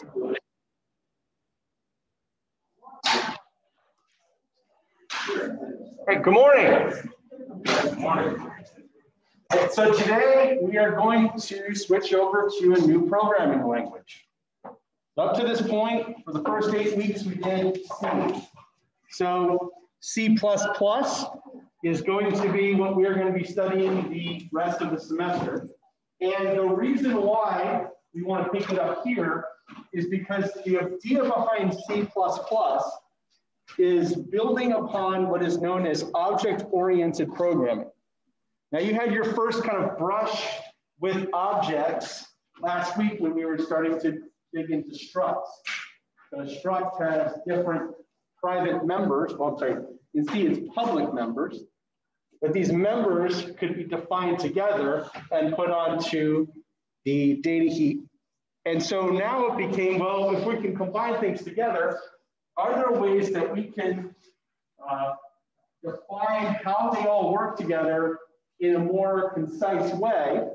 Hey, good morning. Good morning. So today we are going to switch over to a new programming language. Up to this point, for the first eight weeks, we did C. So C++ is going to be what we are going to be studying the rest of the semester. And the reason why we want to pick it up here is because the idea behind C++ is building upon what is known as object-oriented programming. Now you had your first kind of brush with objects last week when we were starting to dig into structs. So uh, a struct has different private members. Well, I'm sorry, you see it's public members, but these members could be defined together and put onto the data heap. And so now it became, well, if we can combine things together, are there ways that we can uh, define how they all work together in a more concise way?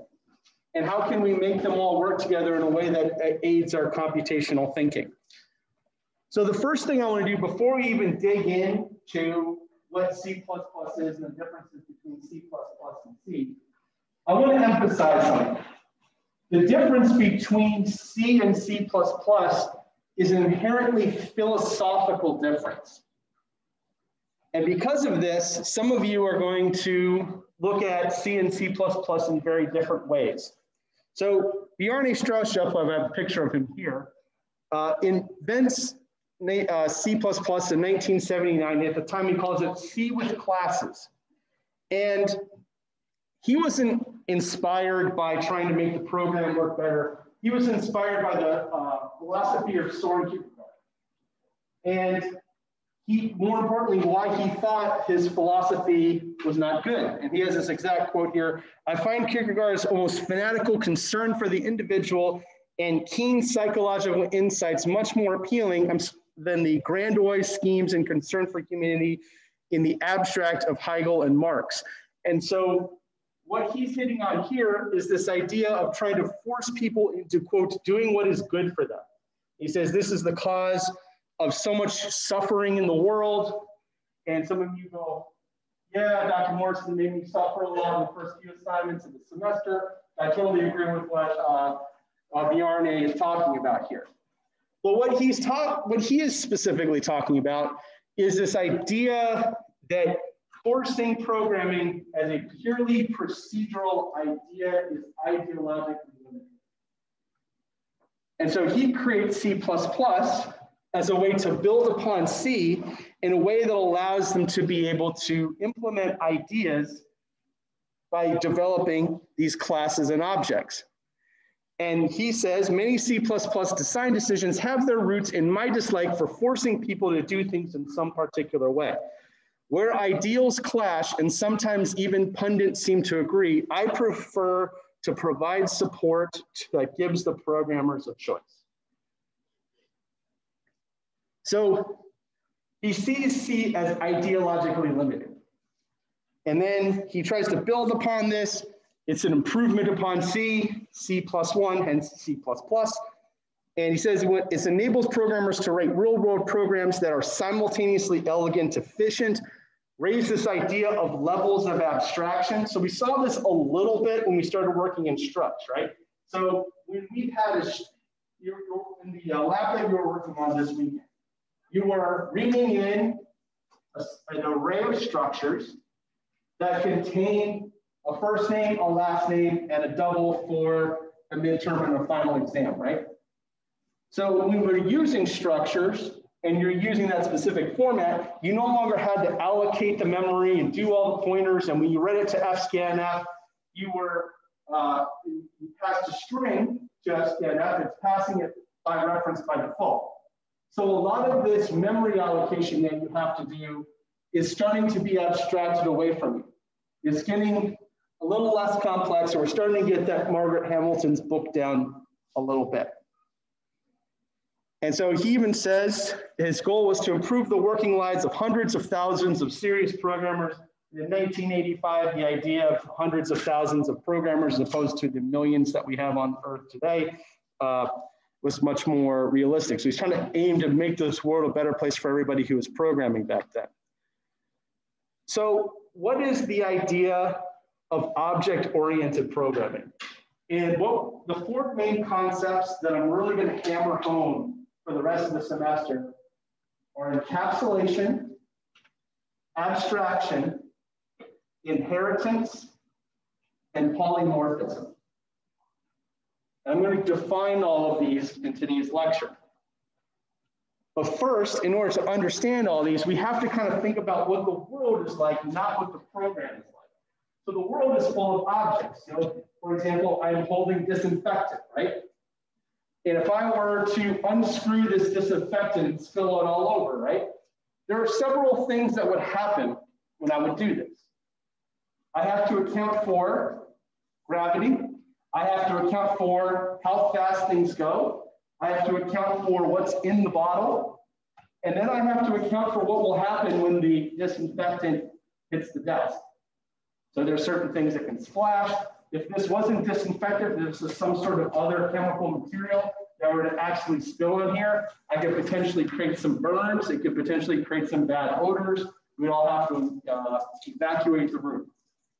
And how can we make them all work together in a way that aids our computational thinking? So the first thing I want to do before we even dig in to what C++ is and the differences between C++ and C, I want to emphasize something. The difference between C and C++ is an inherently philosophical difference. And because of this, some of you are going to look at C and C++ in very different ways. So Bjarne Stroustrup, I have a picture of him here, uh, invents uh, C++ in 1979. At the time, he calls it C with classes. And he wasn't inspired by trying to make the program work better. He was inspired by the uh, philosophy of Soren Kierkegaard. And he, more importantly, why he thought his philosophy was not good. And he has this exact quote here I find Kierkegaard's almost fanatical concern for the individual and keen psychological insights much more appealing than the grandiose schemes and concern for humanity in the abstract of Hegel and Marx. And so what he's hitting on here is this idea of trying to force people into, quote, doing what is good for them. He says this is the cause of so much suffering in the world. And some of you go, yeah, Dr. Morrison made me suffer a lot in the first few assignments of the semester. I totally agree with what uh, uh, Bjarne is talking about here. But what he's talk, what he is specifically talking about is this idea that forcing programming as a purely procedural idea is ideologically limited. And so he creates C++ as a way to build upon C in a way that allows them to be able to implement ideas by developing these classes and objects. And he says many C++ design decisions have their roots in my dislike for forcing people to do things in some particular way. Where ideals clash, and sometimes even pundits seem to agree, I prefer to provide support that gives the programmers a choice. So he sees C as ideologically limited. And then he tries to build upon this. It's an improvement upon C, C plus one, hence C plus plus. And he says it enables programmers to write real world programs that are simultaneously elegant, efficient, raise this idea of levels of abstraction. So we saw this a little bit when we started working in structs, right? So when we had a, you're, in the uh, lab that you were working on this weekend, you were reading in a, an array of structures that contain a first name, a last name, and a double for a midterm and a final exam, right? So when we were using structures and you're using that specific format, you no longer had to allocate the memory and do all the pointers. And when you read it to fscanf, you were uh, you passed a string to fscanf. It's passing it by reference by default. So a lot of this memory allocation that you have to do is starting to be abstracted away from you. It's getting a little less complex, or we're starting to get that Margaret Hamilton's book down a little bit. And so he even says his goal was to improve the working lives of hundreds of thousands of serious programmers. In 1985, the idea of hundreds of thousands of programmers as opposed to the millions that we have on Earth today uh, was much more realistic. So he's trying to aim to make this world a better place for everybody who was programming back then. So what is the idea of object-oriented programming? And what the four main concepts that I'm really going to hammer home for the rest of the semester are encapsulation, abstraction, inheritance, and polymorphism. I'm going to define all of these in today's lecture. But first, in order to understand all these, we have to kind of think about what the world is like, not what the program is like. So the world is full of objects. Know, for example, I'm holding disinfectant, right? And if I were to unscrew this disinfectant and spill it all over, right? There are several things that would happen when I would do this. I have to account for gravity, I have to account for how fast things go. I have to account for what's in the bottle. And then I have to account for what will happen when the disinfectant hits the desk. So there are certain things that can splash. If this wasn't disinfectant, this is some sort of other chemical material that were to actually spill in here, I could potentially create some burns. It could potentially create some bad odors. We'd all have to uh, evacuate the room.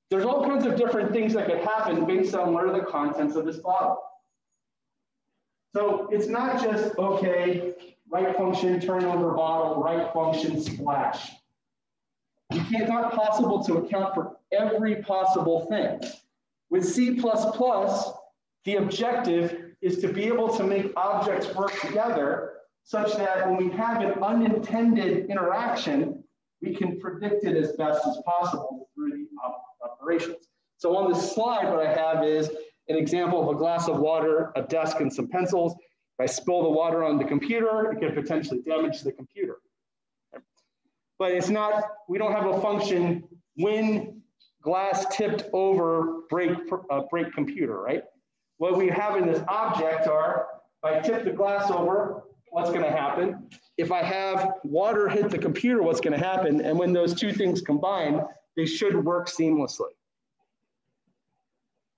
There's all kinds of different things that could happen based on what are the contents of this bottle. So it's not just, okay, right function, turnover bottle, right function, splash. You can't, not possible to account for every possible thing. With C++, the objective is to be able to make objects work together such that when we have an unintended interaction, we can predict it as best as possible through the operations. So on this slide, what I have is an example of a glass of water, a desk, and some pencils. If I spill the water on the computer, it could potentially damage the computer. But it's not, we don't have a function when glass tipped over break, uh, break computer, right? What we have in this object are, if I tip the glass over, what's gonna happen? If I have water hit the computer, what's gonna happen? And when those two things combine, they should work seamlessly.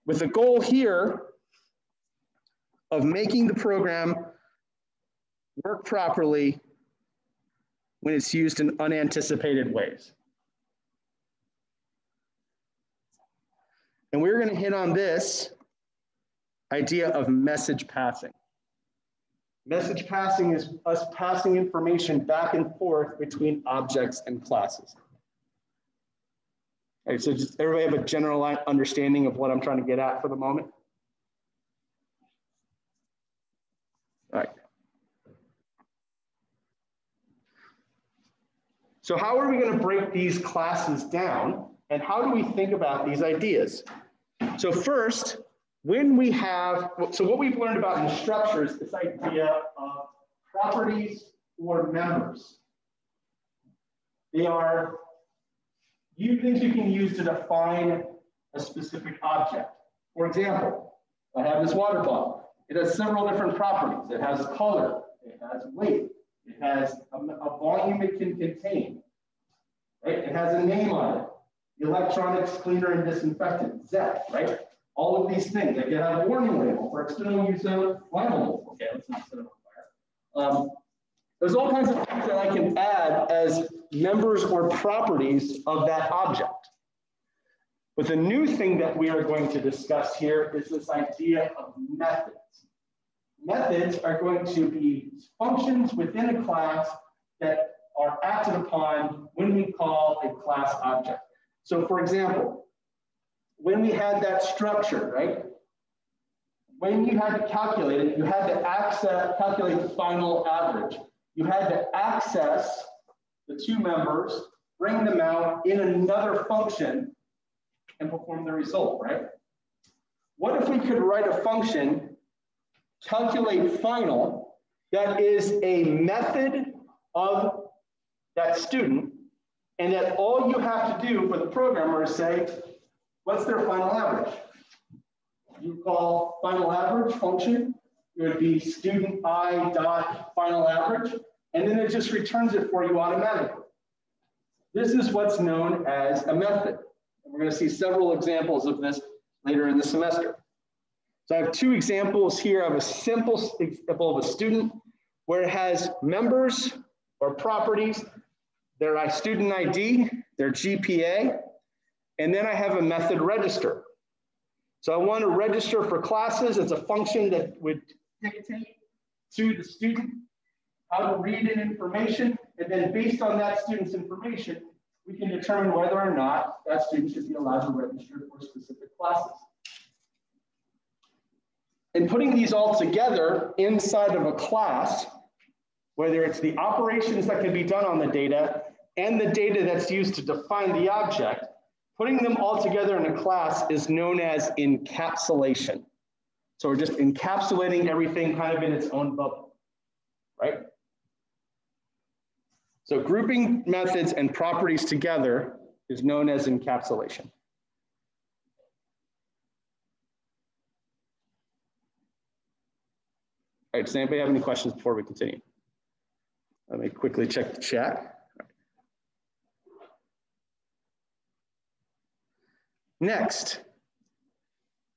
With the goal here of making the program work properly when it's used in unanticipated ways. And we're going to hit on this idea of message passing. Message passing is us passing information back and forth between objects and classes. Okay, so just everybody have a general understanding of what I'm trying to get at for the moment? All right. So how are we going to break these classes down and how do we think about these ideas? So first, when we have, so what we've learned about in the structure is this idea of properties or members. They are you things you can use to define a specific object. For example, I have this water bottle. It has several different properties. It has color, it has weight, it has a, a volume it can contain, right? It has a name on it. Electronics cleaner and disinfectant, ZET, right? All of these things. They get have a warning label for external use of flammable. Okay, let's not set it on fire. Um, there's all kinds of things that I can add as members or properties of that object. But the new thing that we are going to discuss here is this idea of methods. Methods are going to be functions within a class that are acted upon when we call a class object. So for example, when we had that structure, right? When you had to calculate it, you had to access, calculate the final average you had to access the two members, bring them out in another function, and perform the result, right? What if we could write a function, calculate final, that is a method of that student, and that all you have to do for the programmer is say, what's their final average? You call final average function, it would be student i dot final average and then it just returns it for you automatically. This is what's known as a method. And we're going to see several examples of this later in the semester. So I have two examples here. Have a simple example of a student where it has members or properties, their student ID, their GPA, and then I have a method register. So I want to register for classes. It's a function that would dictate to the student how to read in information. And then based on that student's information, we can determine whether or not that student should be allowed to register for specific classes. And putting these all together inside of a class, whether it's the operations that can be done on the data and the data that's used to define the object, putting them all together in a class is known as encapsulation. So we're just encapsulating everything kind of in its own bubble, right? So grouping methods and properties together is known as encapsulation. All right, does anybody have any questions before we continue? Let me quickly check the chat. Next.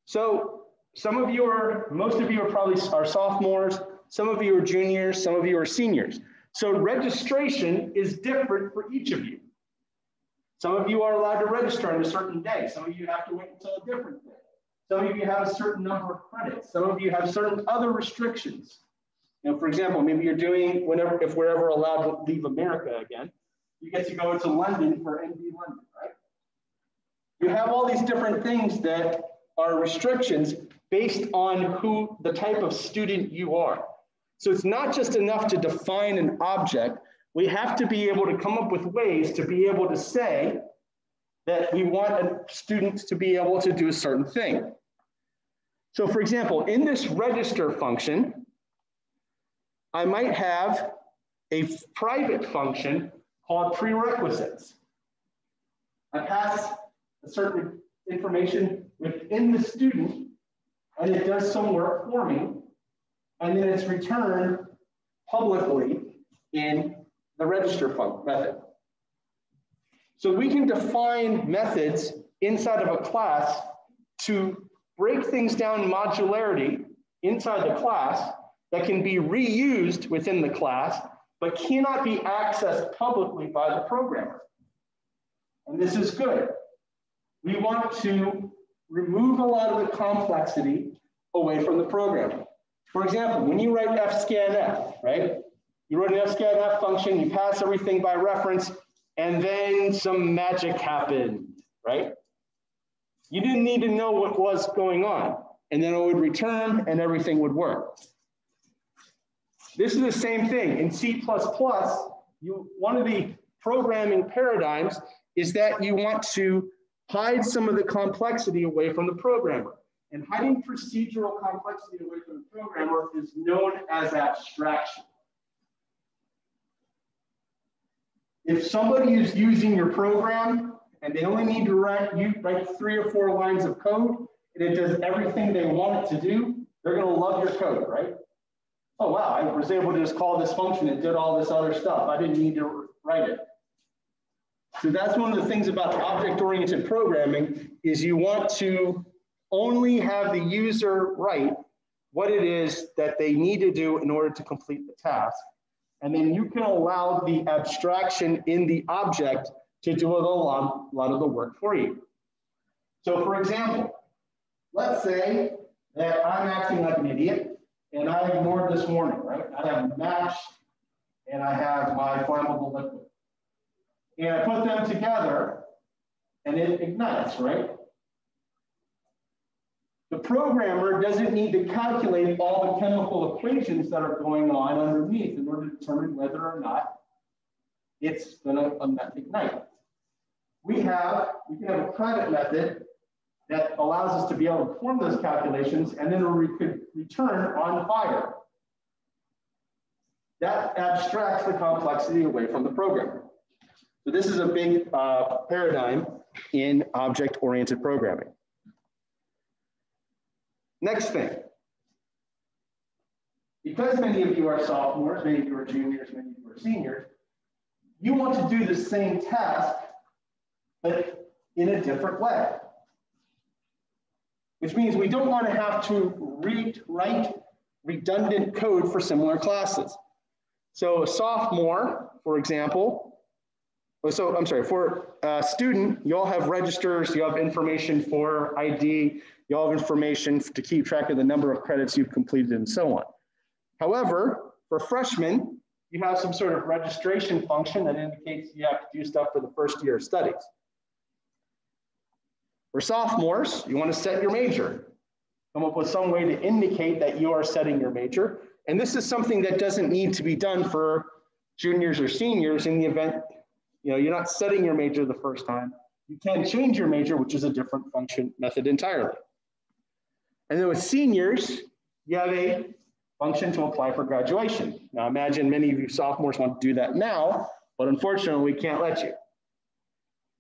So some of you are, most of you are probably are sophomores, some of you are juniors, some of you are seniors. So registration is different for each of you. Some of you are allowed to register on a certain day. Some of you have to wait until a different day. Some of you have a certain number of credits. Some of you have certain other restrictions. You know, for example, maybe you're doing whenever, if we're ever allowed to leave America again, you get to go to London for ND London? You have all these different things that are restrictions based on who the type of student you are. So it's not just enough to define an object. We have to be able to come up with ways to be able to say that we want a student to be able to do a certain thing. So for example, in this register function, I might have a private function called prerequisites. I pass certain information within the student and it does some work for me and then it's returned publicly in the register method. So we can define methods inside of a class to break things down modularity inside the class that can be reused within the class, but cannot be accessed publicly by the programmer. And this is good. We want to remove a lot of the complexity away from the programmer. For example, when you write fscanf, right? You wrote an fscanf function, you pass everything by reference, and then some magic happened, right? You didn't need to know what was going on, and then it would return and everything would work. This is the same thing. In C++, you, one of the programming paradigms is that you want to hide some of the complexity away from the programmer. And hiding procedural complexity away from the programmer is known as abstraction. If somebody is using your program and they only need to write, you write three or four lines of code and it does everything they want it to do, they're going to love your code, right? Oh, wow, I was able to just call this function and did all this other stuff. I didn't need to write it. So that's one of the things about object-oriented programming is you want to only have the user write what it is that they need to do in order to complete the task. And then you can allow the abstraction in the object to do a lot, lot of the work for you. So for example, let's say that I'm acting like an idiot and I ignored this warning, right? I have a match and I have my flammable liquid. And I put them together and it ignites, right? The programmer doesn't need to calculate all the chemical equations that are going on underneath in order to determine whether or not it's going to ignite. We have, we can have a private method that allows us to be able to perform those calculations and then we could return on fire. That abstracts the complexity away from the programmer. So this is a big uh, paradigm in object-oriented programming. Next thing. Because many of you are sophomores, many of you are juniors, many of you are seniors, you want to do the same task, but in a different way. which means we don't want to have to read, write redundant code for similar classes. So a sophomore, for example, so I'm sorry, for a student, you all have registers, you have information for ID, you all have information to keep track of the number of credits you've completed and so on. However, for freshmen, you have some sort of registration function that indicates you have to do stuff for the first year of studies. For sophomores, you want to set your major. Come up with some way to indicate that you are setting your major. And this is something that doesn't need to be done for juniors or seniors in the event, you know, you're not setting your major the first time. You can change your major, which is a different function method entirely. And then with seniors, you have a function to apply for graduation. Now imagine many of you sophomores want to do that now, but unfortunately we can't let you.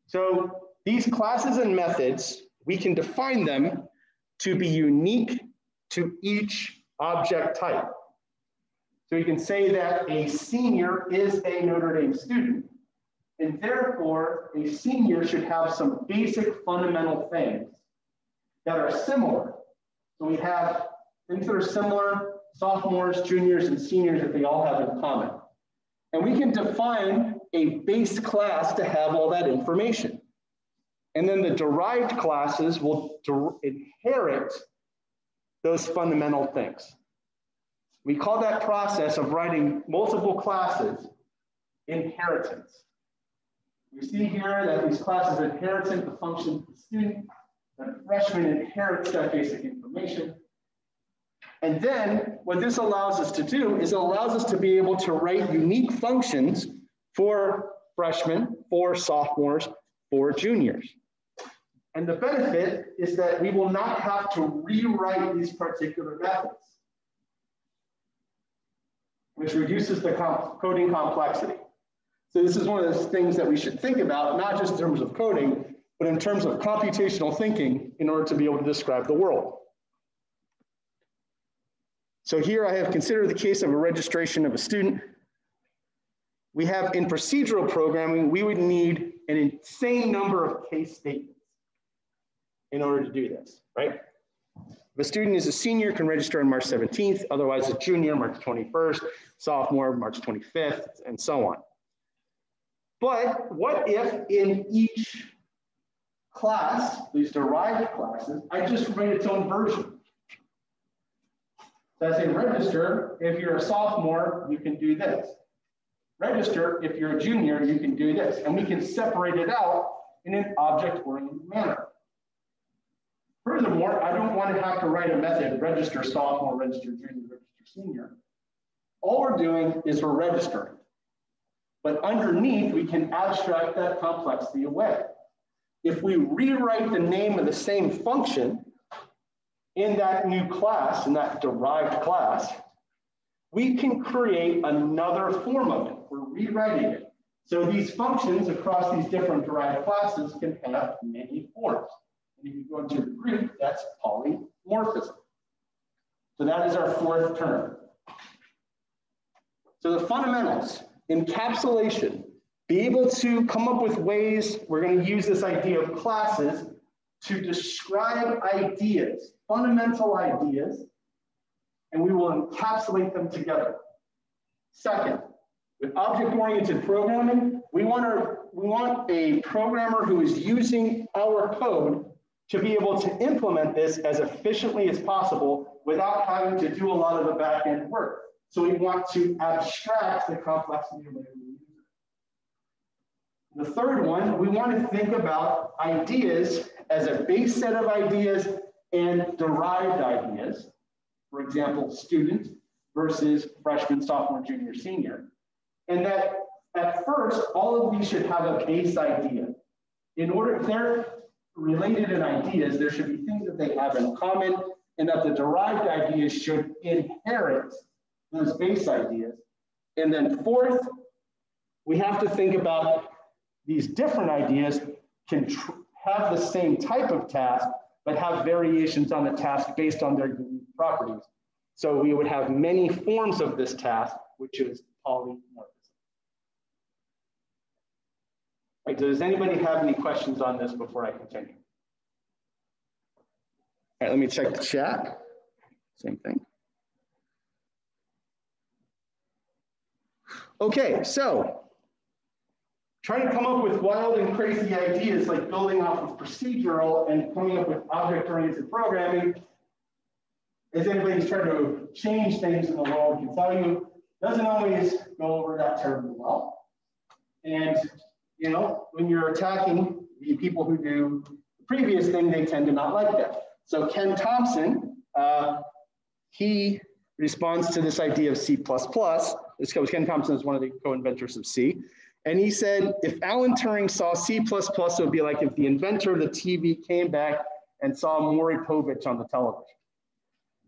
So these classes and methods, we can define them to be unique to each object type. So we can say that a senior is a Notre Dame student, and therefore a senior should have some basic fundamental things that are similar. So we have things that are similar, sophomores, juniors, and seniors that they all have in common. And we can define a base class to have all that information. And then the derived classes will inherit those fundamental things. We call that process of writing multiple classes inheritance. We see here that these classes inherit the function of the student, the freshman inherits that basic information. And then what this allows us to do is it allows us to be able to write unique functions for freshmen, for sophomores, for juniors. And the benefit is that we will not have to rewrite these particular methods, which reduces the comp coding complexity. So this is one of those things that we should think about, not just in terms of coding, but in terms of computational thinking in order to be able to describe the world. So here I have considered the case of a registration of a student. We have in procedural programming, we would need an insane number of case statements in order to do this, right? If a student is a senior, can register on March 17th, otherwise a junior, March 21st, sophomore, March 25th, and so on. But what if in each class, these derived classes, I just write its own version? So I say register, if you're a sophomore, you can do this. Register, if you're a junior, you can do this. And we can separate it out in an object-oriented manner. Furthermore, I don't want to have to write a method, register sophomore, register junior, register senior. All we're doing is we're registering. But underneath, we can abstract that complexity away. If we rewrite the name of the same function in that new class, in that derived class, we can create another form of it. We're rewriting it. So these functions across these different derived classes can have many forms. And if you go into Greek, that's polymorphism. So that is our fourth term. So the fundamentals, encapsulation, be able to come up with ways, we're going to use this idea of classes to describe ideas, fundamental ideas, and we will encapsulate them together. Second, with object-oriented programming, we want, our, we want a programmer who is using our code to be able to implement this as efficiently as possible without having to do a lot of the back end work. So we want to abstract the complexity of the user. The third one, we want to think about ideas as a base set of ideas and derived ideas. For example, student versus freshman, sophomore, junior, senior. And that at first, all of these should have a base idea. In order, if they're related in ideas, there should be things that they have in common and that the derived ideas should inherit those base ideas. And then fourth, we have to think about these different ideas can have the same type of task, but have variations on the task based on their unique properties. So we would have many forms of this task, which is polymorphism. Right, does anybody have any questions on this before I continue? All right, let me check the chat. Same thing. Okay, so trying to come up with wild and crazy ideas like building off of procedural and coming up with object-oriented programming, as anybody's trying to change things in the world can tell you, doesn't always go over that terribly well. And you know, when you're attacking the people who do the previous thing, they tend to not like that. So Ken Thompson, uh, he responds to this idea of C++. This goes, Ken Thompson is one of the co-inventors of C. And he said, if Alan Turing saw C++, it would be like if the inventor of the TV came back and saw Maury Povich on the television.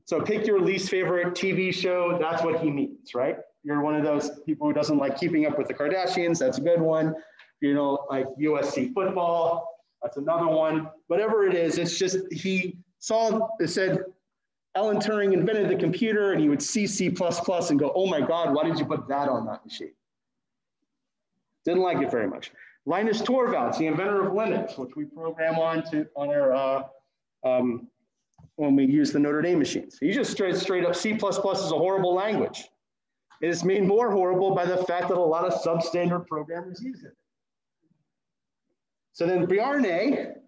So pick your least favorite TV show, that's what he means, right? You're one of those people who doesn't like keeping up with the Kardashians, that's a good one. You know, like USC football, that's another one. Whatever it is, it's just he saw, it said Alan Turing invented the computer and he would see C++ and go, oh my God, why did you put that on that machine? Didn't like it very much. Linus Torvalds, the inventor of Linux, which we program on to on our uh, um, when we use the Notre Dame machines. He just straight straight up C++ is a horrible language. It is made more horrible by the fact that a lot of substandard programmers use it. So then Bjarne,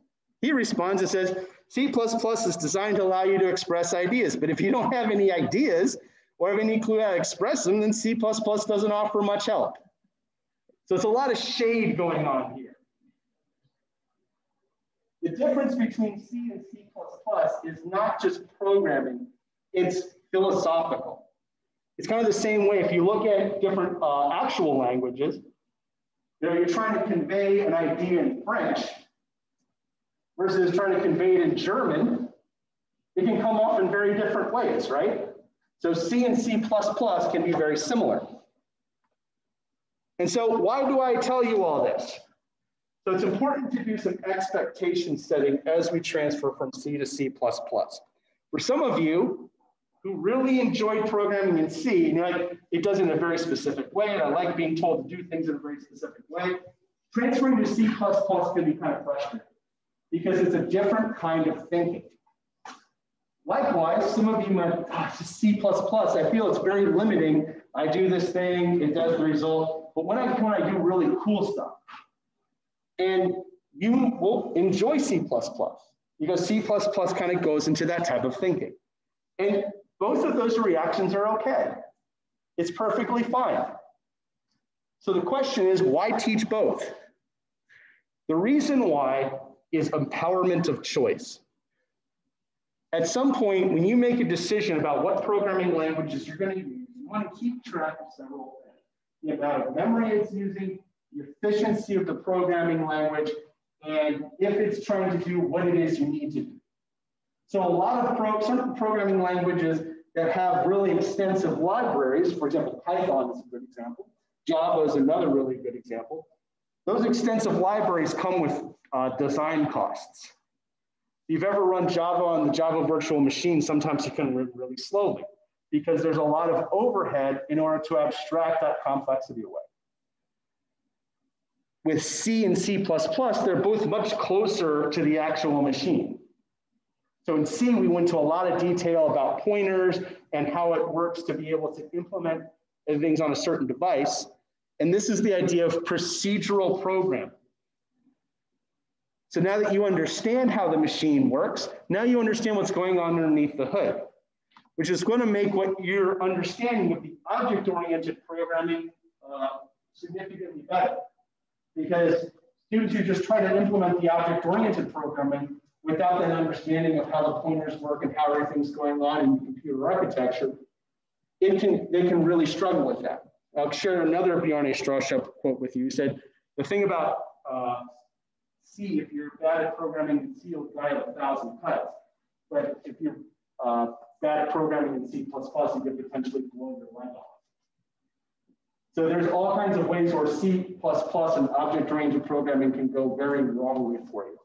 he responds and says, C++ is designed to allow you to express ideas, but if you don't have any ideas or have any clue how to express them, then C++ doesn't offer much help. So it's a lot of shade going on here. The difference between C and C++ is not just programming, it's philosophical. It's kind of the same way if you look at different uh, actual languages, you know, you're trying to convey an idea in French versus trying to convey it in German, it can come off in very different ways, right? So C and C++ can be very similar. And so why do I tell you all this? So it's important to do some expectation setting as we transfer from C to C++. For some of you who really enjoyed programming in C, and like, it does in a very specific way, and I like being told to do things in a very specific way, transferring to C++ can be kind of frustrating because it's a different kind of thinking. Likewise, some of you might, oh, C++, I feel it's very limiting. I do this thing, it does the result, but when I, when I do really cool stuff, and you will enjoy C++ because C++ kind of goes into that type of thinking. And both of those reactions are okay. It's perfectly fine. So the question is, why teach both? The reason why is empowerment of choice. At some point, when you make a decision about what programming languages you're going to use, you want to keep track of several things. The amount of memory it's using, the efficiency of the programming language, and if it's trying to do what it is you need to do. So a lot of pro certain programming languages that have really extensive libraries, for example, Python is a good example. Java is another really good example. Those extensive libraries come with uh, design costs. If you've ever run Java on the Java virtual machine, sometimes you can run really slowly because there's a lot of overhead in order to abstract that complexity away with C and C++, they're both much closer to the actual machine. So in C, we went to a lot of detail about pointers and how it works to be able to implement things on a certain device. And this is the idea of procedural programming. So now that you understand how the machine works, now you understand what's going on underneath the hood, which is going to make what your understanding of the object-oriented programming uh, significantly better because students who just try to implement the object-oriented programming without that understanding of how the pointers work and how everything's going on in computer architecture, it can, they can really struggle with that. I'll share another Bjarne Stroustrup quote with you. He said, the thing about uh, C, if you're bad at programming in C, you'll die a thousand cuts. But if you're uh, bad at programming in C++, you could potentially blow your leg off. So there's all kinds of ways where C++ and object-oriented programming can go very wrongly for you.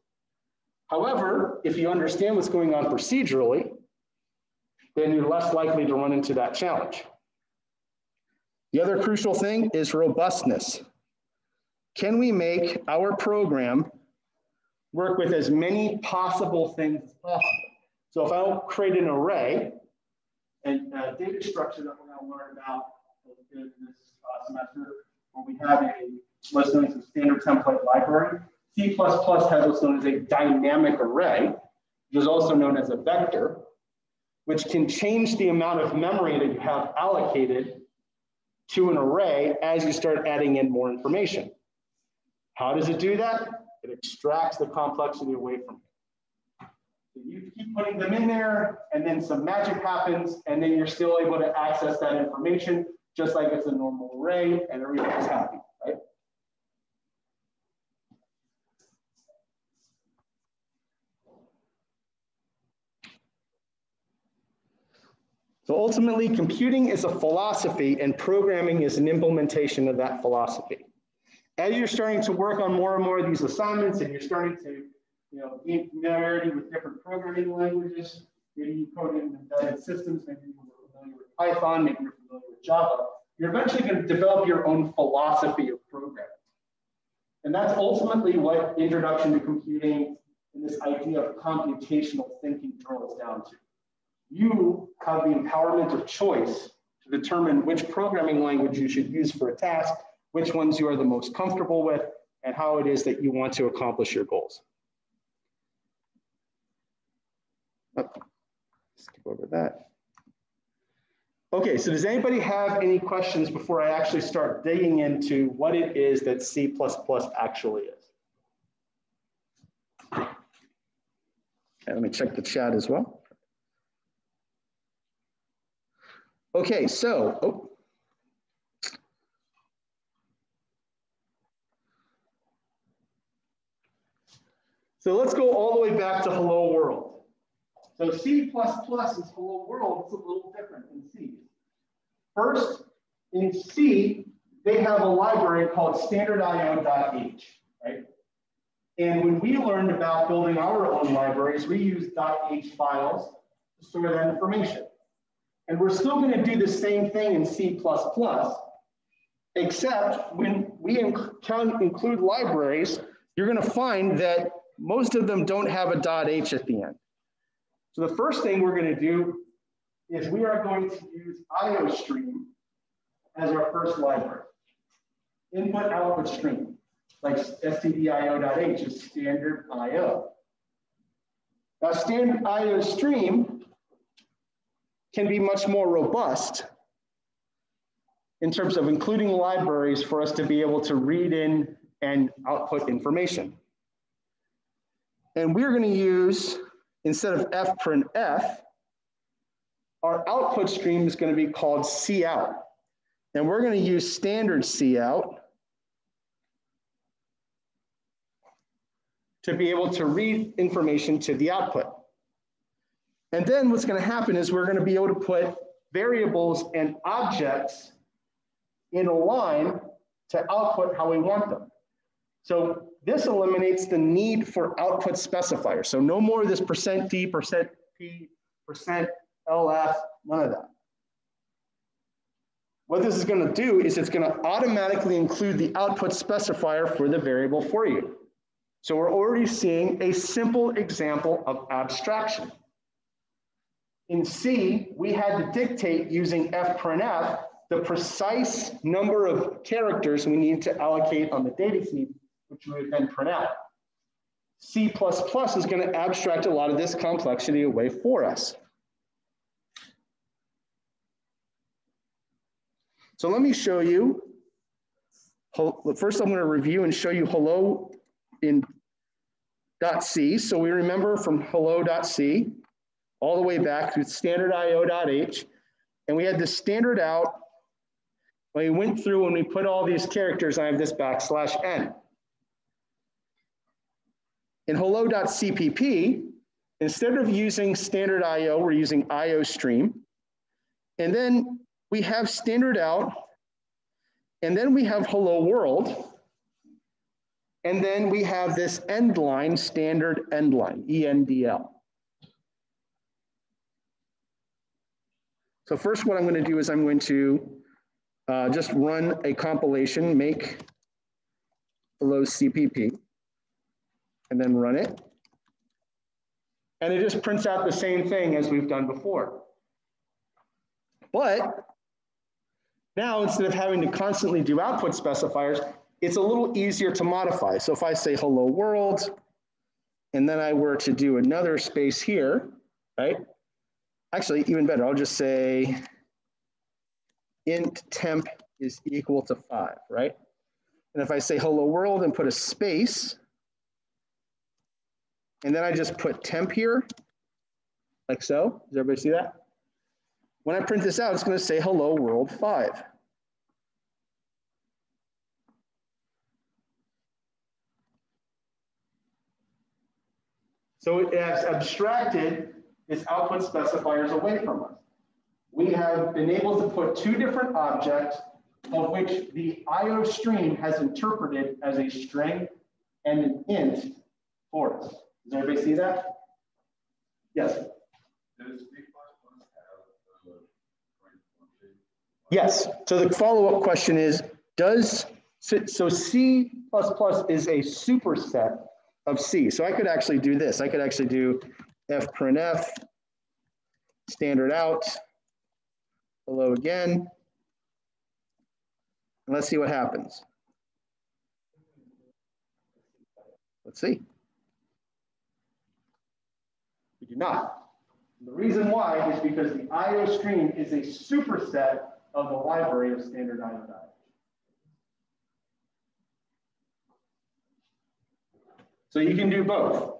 However, if you understand what's going on procedurally, then you're less likely to run into that challenge. The other crucial thing is robustness. Can we make our program work with as many possible things as possible? So if I'll create an array and a data structure that we're going to learn about in this uh, semester, where we have a what's known as a standard template library. C++ has what's known as a dynamic array, which is also known as a vector, which can change the amount of memory that you have allocated to an array as you start adding in more information. How does it do that? It extracts the complexity away from you. So you keep putting them in there, and then some magic happens, and then you're still able to access that information just like it's a normal array, and everybody's happy, right? So ultimately, computing is a philosophy and programming is an implementation of that philosophy. As you're starting to work on more and more of these assignments and you're starting to you know, gain familiarity with different programming languages, maybe you code in embedded systems, maybe you're familiar with Python, maybe you're familiar with Java, you're eventually going to develop your own philosophy of programming. And that's ultimately what introduction to computing and this idea of computational thinking drills down to you have the empowerment of choice to determine which programming language you should use for a task, which ones you are the most comfortable with, and how it is that you want to accomplish your goals. Skip over that. Okay, so does anybody have any questions before I actually start digging into what it is that C++ actually is? Okay, let me check the chat as well. Okay, so, oh. So let's go all the way back to hello world. So C++ is hello world, it's a little different in C. First, in C, they have a library called standardio.h, right? And when we learned about building our own libraries, we used .h files to store that information. And we're still going to do the same thing in C++, except when we inc include libraries, you're going to find that most of them don't have a dot .h at the end. So the first thing we're going to do is we are going to use IOStream as our first library. Input output stream, like stdio.h is standard IO. Now standard IO stream can be much more robust in terms of including libraries for us to be able to read in and output information. And we're going to use, instead of fprintf, our output stream is going to be called cout. And we're going to use standard cout to be able to read information to the output. And then what's going to happen is we're going to be able to put variables and objects in a line to output how we want them. So this eliminates the need for output specifiers. So no more of this percent %d, percent %p, percent %lf, none of that. What this is going to do is it's going to automatically include the output specifier for the variable for you. So we're already seeing a simple example of abstraction. In C, we had to dictate using fprintf the precise number of characters we need to allocate on the data sheet, which we would then print out. C++ is going to abstract a lot of this complexity away for us. So let me show you. First, I'm going to review and show you hello in .c. So we remember from hello.c, all the way back to standard IO.h. And we had this standard out. We went through and we put all these characters, I have this backslash n. In hello.cpp, instead of using standard IO, we're using IO stream. And then we have standard out, and then we have hello world. And then we have this end line, standard end line, ENDL. So first what I'm going to do is I'm going to uh, just run a compilation, make hello CPP, and then run it. And it just prints out the same thing as we've done before. But now instead of having to constantly do output specifiers, it's a little easier to modify. So if I say hello world, and then I were to do another space here, right? Actually, even better, I'll just say int temp is equal to five, right? And if I say hello world and put a space, and then I just put temp here, like so. Does everybody see that? When I print this out, it's going to say hello world 5. So it has abstracted its output specifiers away from us. We have been able to put two different objects of which the IO stream has interpreted as a string and an int for us. Does everybody see that? Yes. Yes. So the follow-up question is, does so C++ plus is a superset of C. So I could actually do this. I could actually do fprintf standard out, hello again. And let's see what happens. Let's see. We do not. The reason why is because the IO stream is a superset of the library of standard IO So you can do both.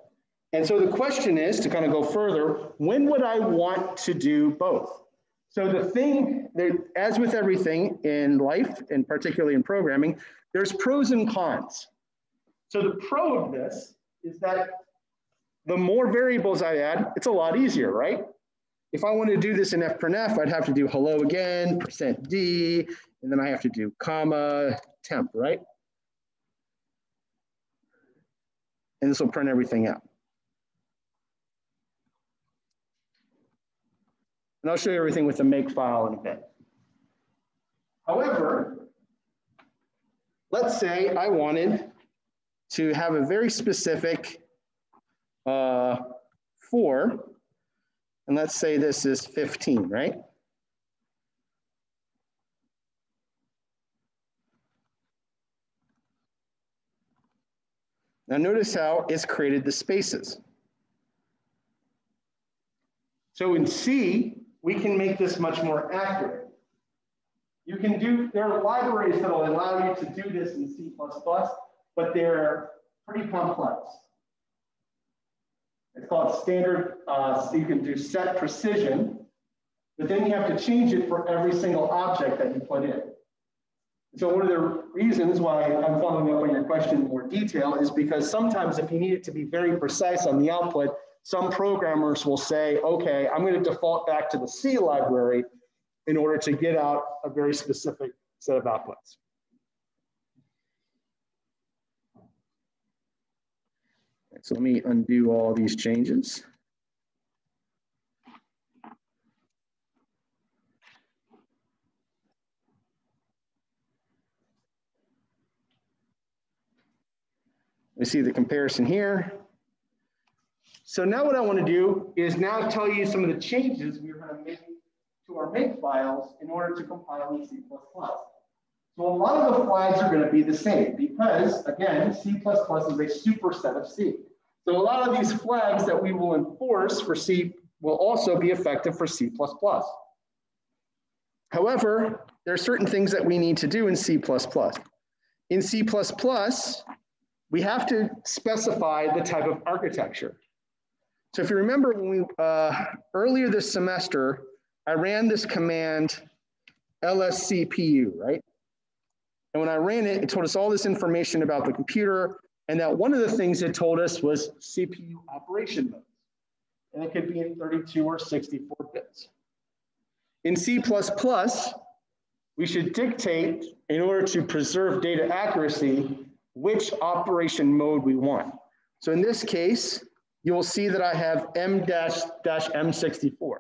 And so the question is to kind of go further, when would I want to do both? So the thing, that, as with everything in life, and particularly in programming, there's pros and cons. So the pro of this is that the more variables I add, it's a lot easier, right? If I want to do this in fprintf, I'd have to do hello again, percent %d, and then I have to do comma temp, right? And this will print everything out. And I'll show you everything with the make file in a bit. However, let's say I wanted to have a very specific uh, four, and let's say this is 15, right? Now notice how it's created the spaces. So in C, we can make this much more accurate. You can do, there are libraries that will allow you to do this in C++, but they're pretty complex. It's called standard, uh, so you can do set precision, but then you have to change it for every single object that you put in. So one of the reasons why I'm following up on your question in more detail is because sometimes if you need it to be very precise on the output, some programmers will say, okay, I'm going to default back to the C library in order to get out a very specific set of outputs. So let me undo all these changes. We see the comparison here. So now what I want to do is now tell you some of the changes we're going to make to our make files in order to compile in C++. So a lot of the flags are going to be the same because, again, C++ is a superset of C. So a lot of these flags that we will enforce for C will also be effective for C++. However, there are certain things that we need to do in C++. In C++, we have to specify the type of architecture. So if you remember when we, uh, earlier this semester, I ran this command lscpu, right? And when I ran it, it told us all this information about the computer and that one of the things it told us was CPU operation modes. And it could be in 32 or 64 bits. In C++, we should dictate, in order to preserve data accuracy, which operation mode we want. So in this case, you will see that I have M-M64.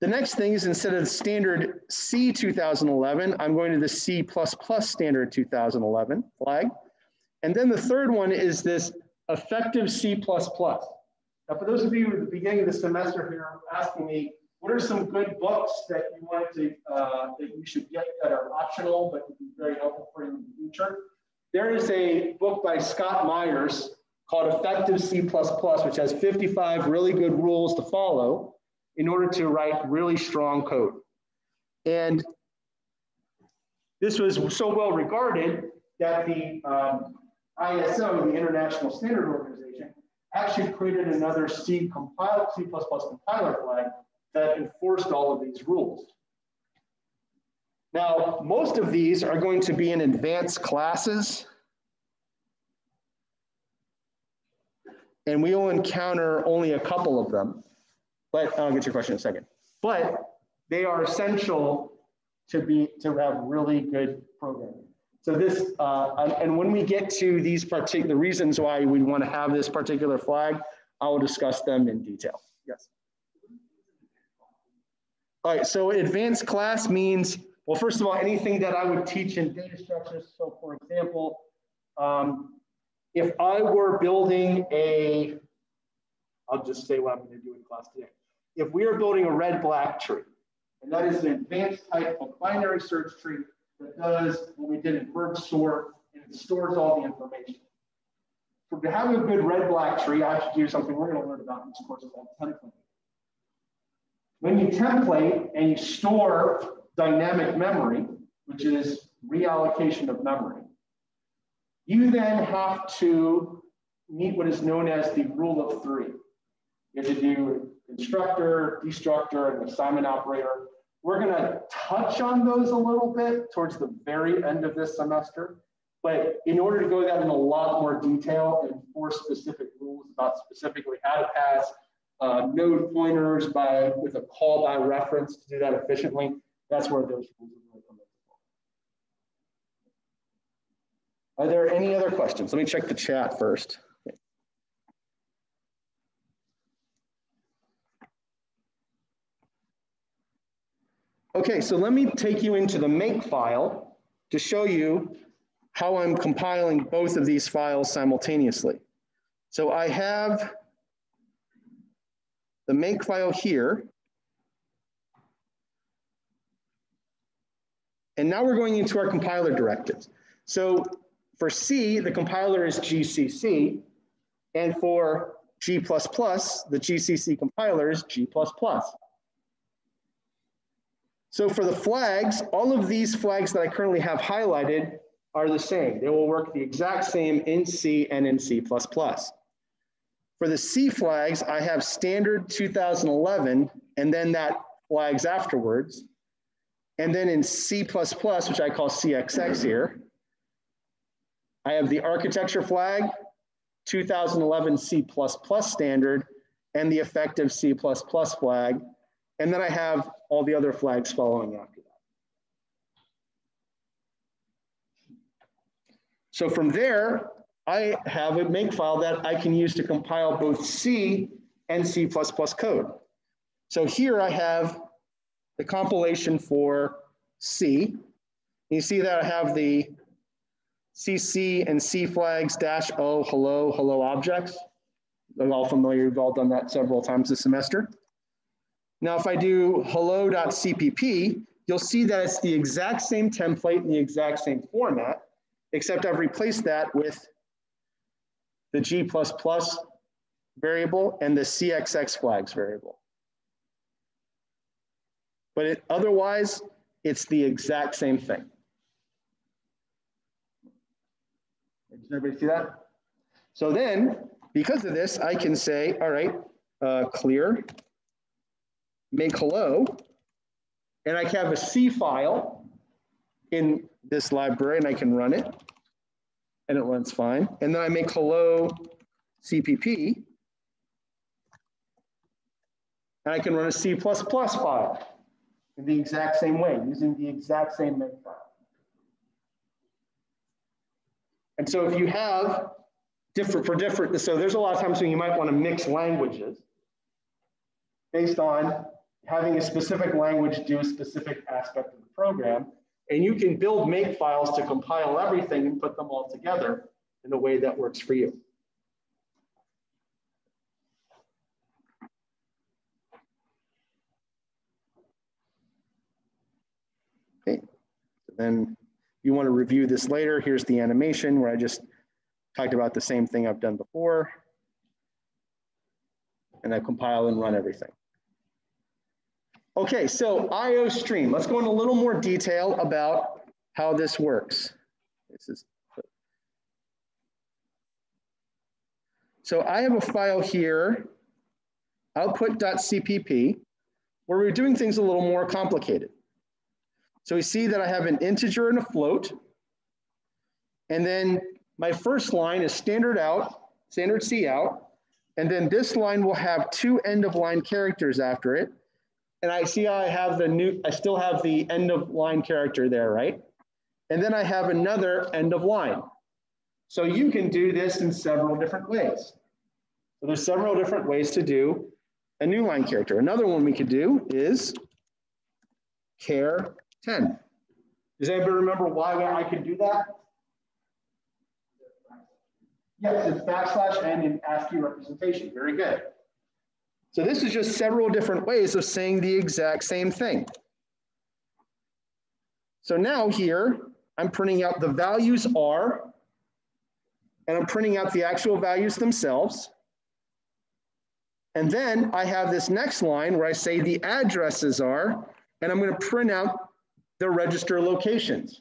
The next thing is instead of standard C 2011, I'm going to the C++ standard 2011 flag. And then the third one is this effective C++. Now, for those of you at the beginning of the semester here asking me, what are some good books that you wanted to, uh, that you should get that are optional but would be very helpful for you in the future? There is a book by Scott Meyers called Effective C++, which has 55 really good rules to follow in order to write really strong code. And this was so well regarded that the um, ISO, the International Standard Organization, actually created another C, compile, C++ compiler flag that enforced all of these rules. Now, most of these are going to be in advanced classes. And we will encounter only a couple of them. But I'll get your question in a second. But they are essential to be to have really good programming. So this, uh, and when we get to these particular reasons why we want to have this particular flag, I will discuss them in detail. Yes. All right, so advanced class means, well, first of all, anything that I would teach in data structures. So for example, um, if I were building a, I'll just say what I'm gonna do in class today. If we are building a red black tree, and that is an advanced type of binary search tree that does what we did in merge sort, and it stores all the information. So to have a good red-black tree, I have to do something we're going to learn about in this course called template. When you template and you store dynamic memory, which is reallocation of memory, you then have to meet what is known as the rule of three. You have to do constructor, destructor, and assignment operator we're going to touch on those a little bit towards the very end of this semester. But in order to go that in a lot more detail and for specific rules about specifically how to pass uh, node pointers by with a call by reference to do that efficiently, that's where those rules are really come into play. Are there any other questions? Let me check the chat first. Okay, so let me take you into the make file to show you how I'm compiling both of these files simultaneously. So I have the make file here. And now we're going into our compiler directives. So for C, the compiler is GCC, and for G++, the GCC compiler is G++. So for the flags, all of these flags that I currently have highlighted are the same. They will work the exact same in C and in C++. For the C flags, I have standard 2011 and then that flags afterwards. And then in C++, which I call CXX here, I have the architecture flag, 2011 C++ standard, and the effective C++ flag. And then I have all the other flags following after that. So from there, I have a makefile that I can use to compile both C and C++ code. So here I have the compilation for C. You see that I have the CC and C flags dash O hello, hello objects. They're all familiar, we've all done that several times this semester. Now, if I do hello.cpp, you'll see that it's the exact same template in the exact same format, except I've replaced that with the G++ variable and the CXX flags variable. But it, otherwise, it's the exact same thing. Does everybody see that? So then, because of this, I can say, all right, uh, clear make hello, and I can have a C file in this library and I can run it and it runs fine. And then I make hello CPP and I can run a C++ file in the exact same way using the exact same make file. And so if you have different for different, so there's a lot of times when you might want to mix languages based on having a specific language do a specific aspect of the program. And you can build make files to compile everything and put them all together in a way that works for you. Okay, then you want to review this later. Here's the animation where I just talked about the same thing I've done before. And I compile and run everything. Okay, so IO stream. Let's go in a little more detail about how this works. This is so I have a file here, output.cpp, where we're doing things a little more complicated. So we see that I have an integer and a float. And then my first line is standard out, standard C out. And then this line will have two end of line characters after it. And I see I have the new, I still have the end of line character there, right? And then I have another end of line. So you can do this in several different ways. So there's several different ways to do a new line character. Another one we could do is char 10. Does anybody remember why I could do that? Yes, it's backslash n in ASCII representation. Very good. So this is just several different ways of saying the exact same thing. So now here, I'm printing out the values are, and I'm printing out the actual values themselves. And then I have this next line where I say the addresses are, and I'm going to print out the register locations.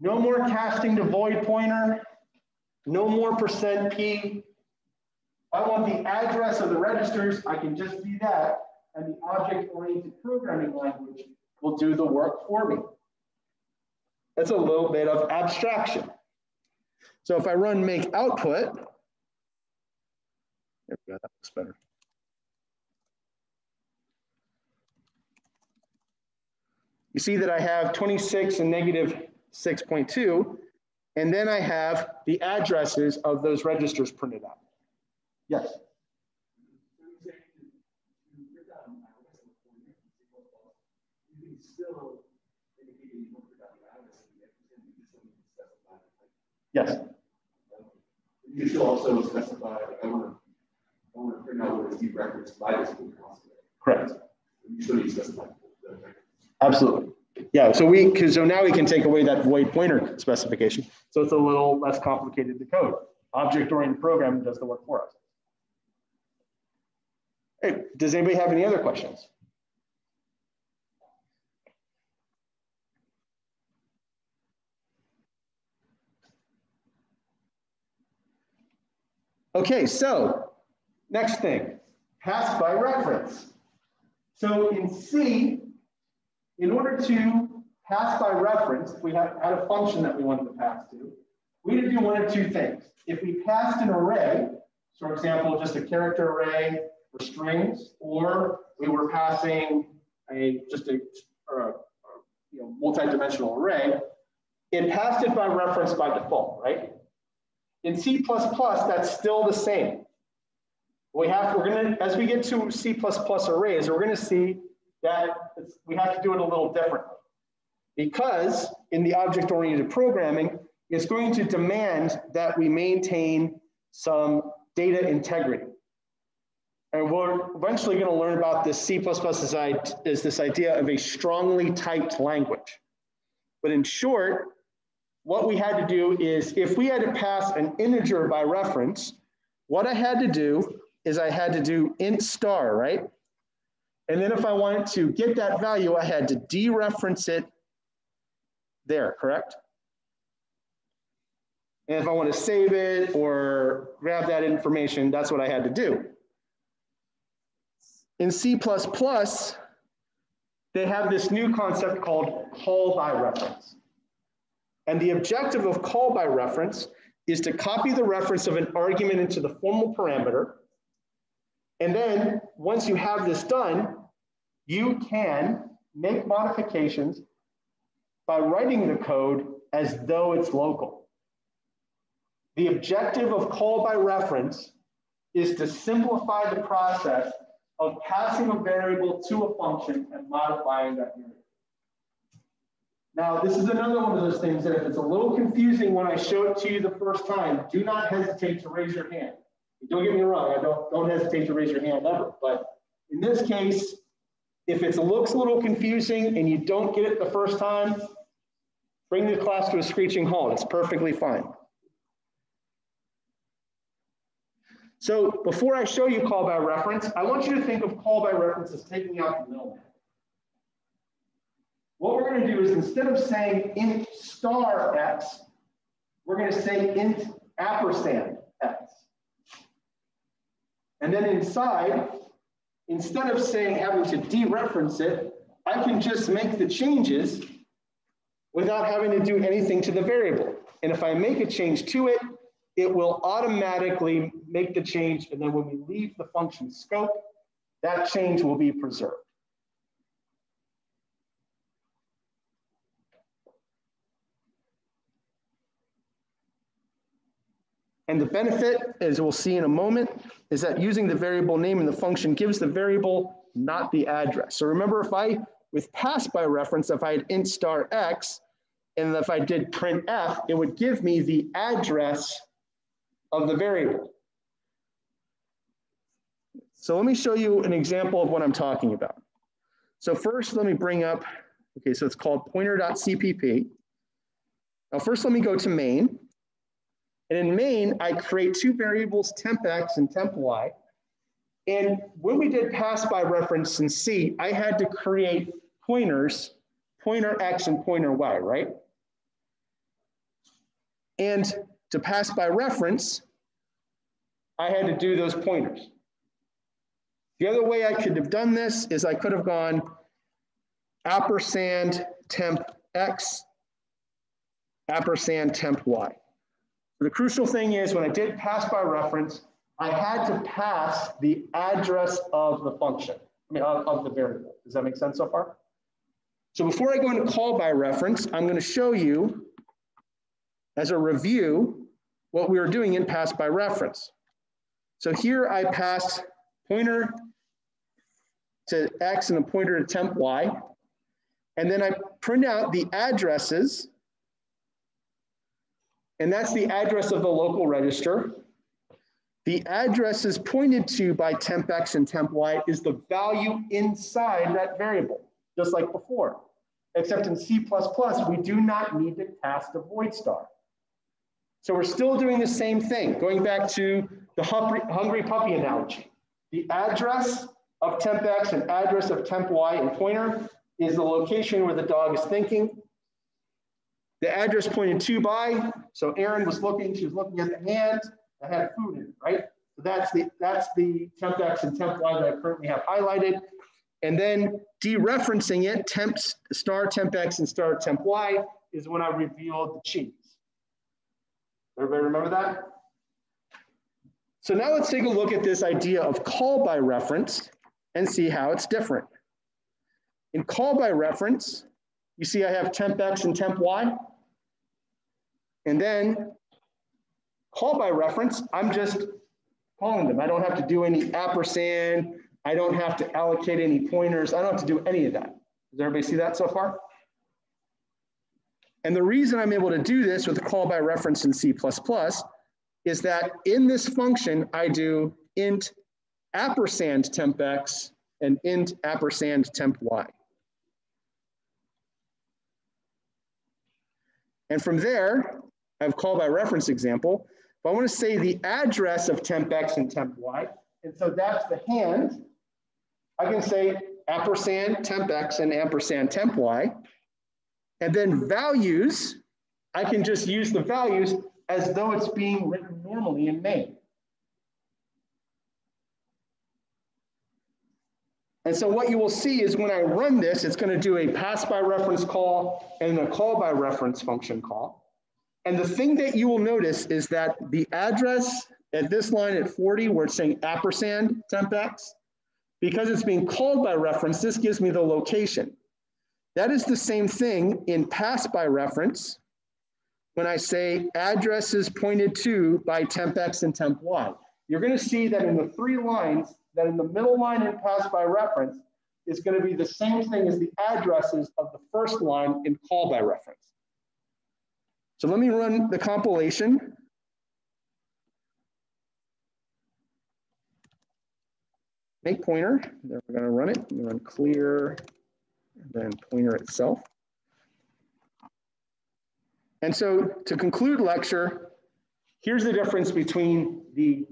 No more casting to void pointer, no more percent %p. I want the address of the registers, I can just do that, and the object-oriented programming language will do the work for me. That's a little bit of abstraction. So if I run make output, there we go, that looks better. You see that I have 26 and negative 6.2, and then I have the addresses of those registers printed out. Yes? Yes. You should also specify, like, I want to, I want to print out what is dereferenced by this school. Correct. You should need specify. Absolutely. Yeah, so we, because so now we can take away that void pointer specification. So it's a little less complicated to code. Object-oriented programming does the work for us. Hey, does anybody have any other questions? Okay, so next thing, pass by reference. So in C, in order to pass by reference, if we had, had a function that we wanted to pass to, we had to do one of two things. If we passed an array, so for example, just a character array strings, or we were passing a just a, or a, you know, multi-dimensional array, it passed it by reference by default, right? In C++, that's still the same. We have, we're gonna, as we get to C++ arrays, we're gonna see that we have to do it a little differently. Because in the object-oriented programming, it's going to demand that we maintain some data integrity. And we're eventually going to learn about this C++ is, is this idea of a strongly typed language. But in short, what we had to do is if we had to pass an integer by reference, what I had to do is I had to do int star, right? And then if I wanted to get that value, I had to dereference it there, correct? And if I want to save it or grab that information, that's what I had to do. In C++, they have this new concept called call by reference. And the objective of call by reference is to copy the reference of an argument into the formal parameter. And then once you have this done, you can make modifications by writing the code as though it's local. The objective of call by reference is to simplify the process of passing a variable to a function and modifying that variable. Now, this is another one of those things that if it's a little confusing when I show it to you the first time, do not hesitate to raise your hand. Don't get me wrong, I don't, don't hesitate to raise your hand ever, but in this case, If it looks a little confusing and you don't get it the first time, bring the class to a screeching halt. It's perfectly fine. So before I show you call by reference, I want you to think of call by reference as taking out the middleman. What we're going to do is instead of saying int star x, we're going to say int ampersand x. And then inside, instead of saying having to dereference it, I can just make the changes without having to do anything to the variable. And if I make a change to it, it will automatically make the change. And then when we leave the function scope, that change will be preserved. And the benefit, as we'll see in a moment, is that using the variable name in the function gives the variable, not the address. So remember, if I, with pass by reference, if I had int star x, and if I did printf, it would give me the address of the variable. So let me show you an example of what I'm talking about. So first, let me bring up, okay, so it's called pointer.cpp. Now first, let me go to main. And in main, I create two variables, temp x and temp y. And when we did pass by reference in C, I had to create pointers, pointer x and pointer y, right? And to pass by reference, I had to do those pointers. The other way I could have done this is I could have gone ampersand temp x, ampersand temp y. The crucial thing is when I did pass by reference, I had to pass the address of the function, I mean, of, of the variable. Does that make sense so far? So before I go into call by reference, I'm going to show you as a review what we were doing in pass by reference. So here I pass pointer to X and a pointer to temp Y. And then I print out the addresses and that's the address of the local register. The address is pointed to by temp x and temp y is the value inside that variable, just like before. Except in C++, we do not need to cast a void star. So we're still doing the same thing, going back to the hungry puppy analogy. The address of temp x and address of temp y and pointer is the location where the dog is thinking. The address pointed to by, so Erin was looking, she was looking at the hand that had food in it, right? So that's the, that's the temp X and temp Y that I currently have highlighted. And then dereferencing it, temp star temp X and star temp Y is when I revealed the cheese. Everybody remember that? So now let's take a look at this idea of call by reference and see how it's different. In call by reference, you see I have temp X and temp Y. And then call by reference, I'm just calling them. I don't have to do any ampersand. I don't have to allocate any pointers. I don't have to do any of that. Does everybody see that so far? And the reason I'm able to do this with call by reference in C++ is that in this function, I do int ampersand temp x and int ampersand temp y. And from there, I have call by reference example. If I want to say the address of temp x and temp y, and so that's the hand, I can say ampersand temp x and ampersand temp y. And then values, I can just use the values as though it's being written normally in main. And so what you will see is when I run this, it's going to do a pass by reference call and a call by reference function call. And the thing that you will notice is that the address at this line at 40, where it's saying ampersand tempx, because it's being called by reference, this gives me the location. That is the same thing in pass by reference when I say addresses pointed to by tempx and temp y. You're going to see that in the three lines, that in the middle line in pass by reference is going to be the same thing as the addresses of the first line in call by reference. So let me run the compilation. make pointer, then we're gonna run it, run clear, then pointer itself. And so to conclude lecture, here's the difference between the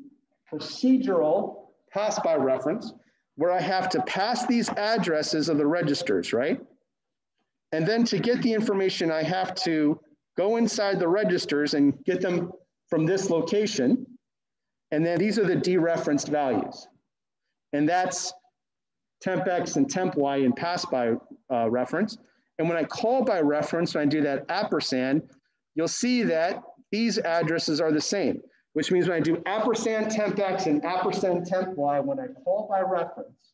procedural pass by reference, where I have to pass these addresses of the registers, right? And then to get the information, I have to go inside the registers and get them from this location. And then these are the dereferenced values. And that's temp X and temp Y in pass by uh, reference. And when I call by reference, when I do that ampersand, you'll see that these addresses are the same, which means when I do ampersand temp X and ampersand temp Y, when I call by reference,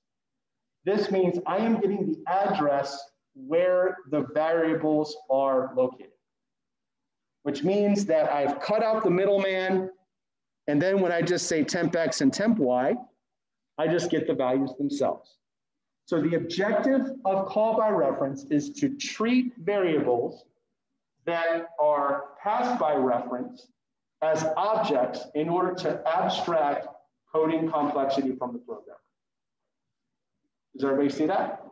this means I am getting the address where the variables are located, which means that I've cut out the middleman. And then when I just say temp X and temp Y, I just get the values themselves. So the objective of call by reference is to treat variables that are passed by reference as objects in order to abstract coding complexity from the program. Does everybody see that?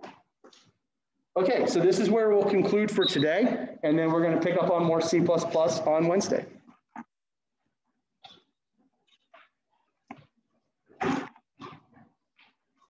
Okay, so this is where we'll conclude for today, and then we're going to pick up on more C++ on Wednesday.